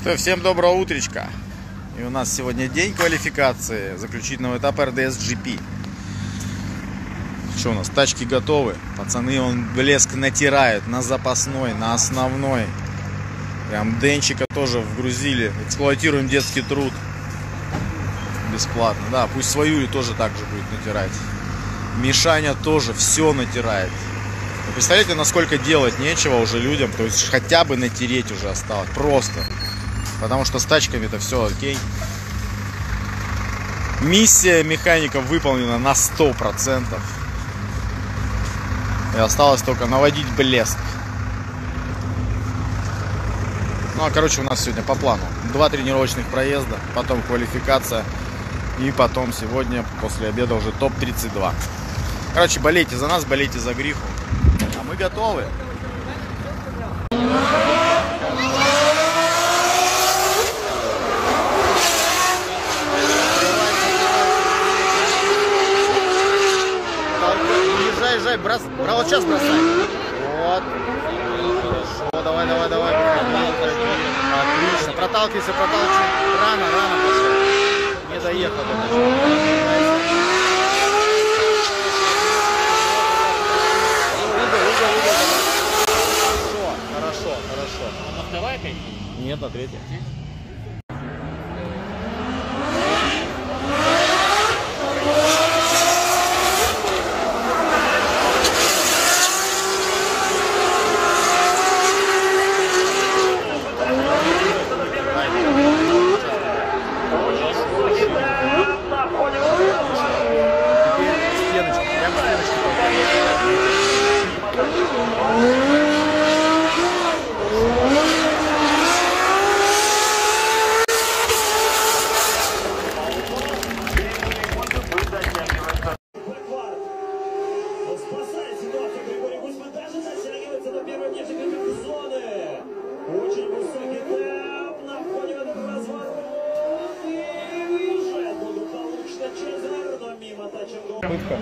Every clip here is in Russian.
Что, всем доброго утречка. И у нас сегодня день квалификации заключительного этапа РДС GP. Что у нас, тачки готовы. Пацаны, он блеск натирают на запасной, на основной. Прям денчика тоже вгрузили. Эксплуатируем детский труд. Бесплатно. Да, пусть свою и тоже так же будет натирать. Мишаня тоже все натирает. Вы представляете, насколько делать нечего уже людям, то есть хотя бы натереть уже осталось. Просто. Потому что с тачками это все окей. Миссия механиков выполнена на 100%. И осталось только наводить блеск. Ну, а короче, у нас сегодня по плану. Два тренировочных проезда, потом квалификация. И потом сегодня, после обеда, уже топ-32. Короче, болейте за нас, болейте за Грифу. А мы готовы. Езжай, езжай, брос... Бра, вот сейчас бросай. Вот. Хорошо, давай, давай, давай. Отлично. Проталкивайся, проталкивайся. Рано, рано пошел. Не доехал до начала. Хорошо, хорошо, хорошо. На вторая опять? Нет, на третья. Muito bem.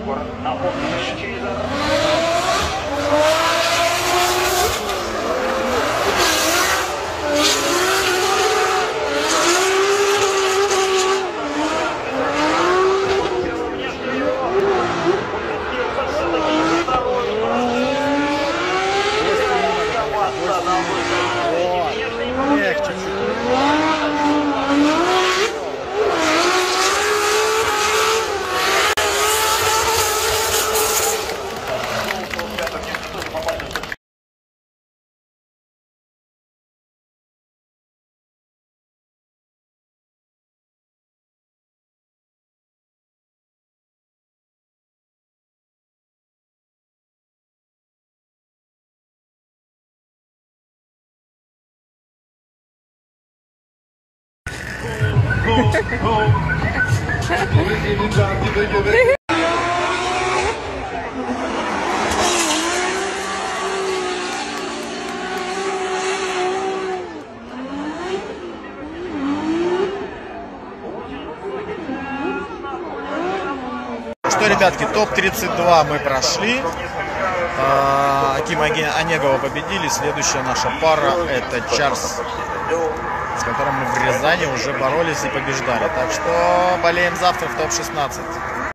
Что, ребятки, топ-32 мы прошли. А, Акима Онегова победили. Следующая наша пара это Чарс, с которым мы в Рязани уже боролись и побеждали. Так что болеем завтра в топ-16.